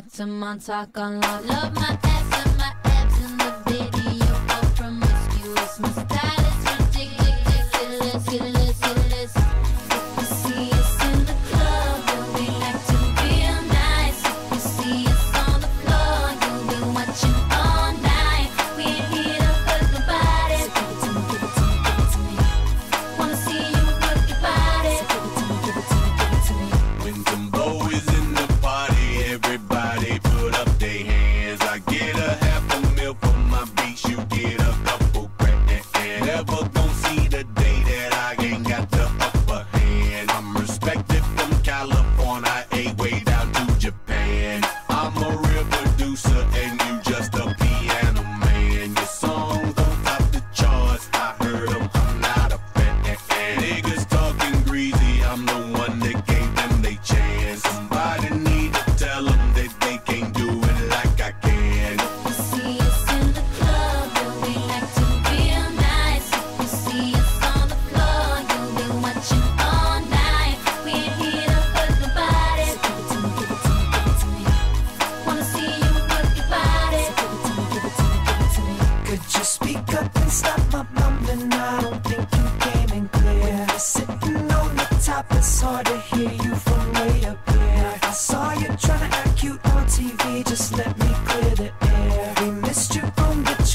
to Montauk on love. Love my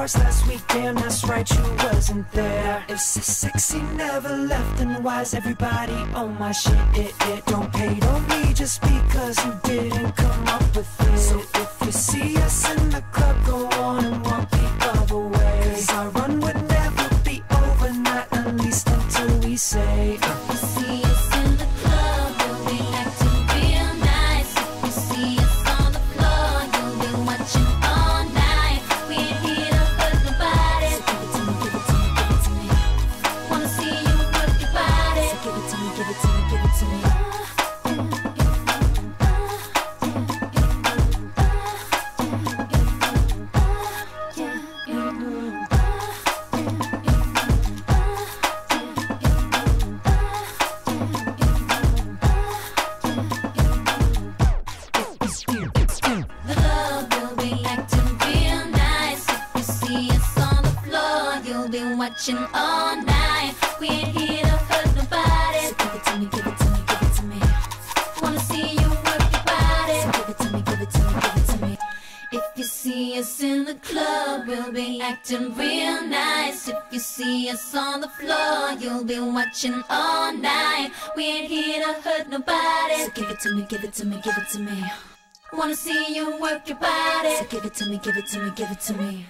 charts last week, damn, that's right, you wasn't there. If so sexy never left, then why's everybody on my shit? It, it don't on me just because you didn't come up with it. So if you see us in the club, go on and floor, you'll be watching all night. We ain't here to hurt nobody. So give it to me, give it to me, give it to me. Wanna see you work your body. So give it to me, give it to me, give it to me. If you see us in the club, we'll be acting real nice. If you see us on the floor, you'll be watching all night. We ain't here to hurt nobody. So give it to me, give it to me, give it to me. Wanna see you work your body. So give it to me, give it to me, give it to me.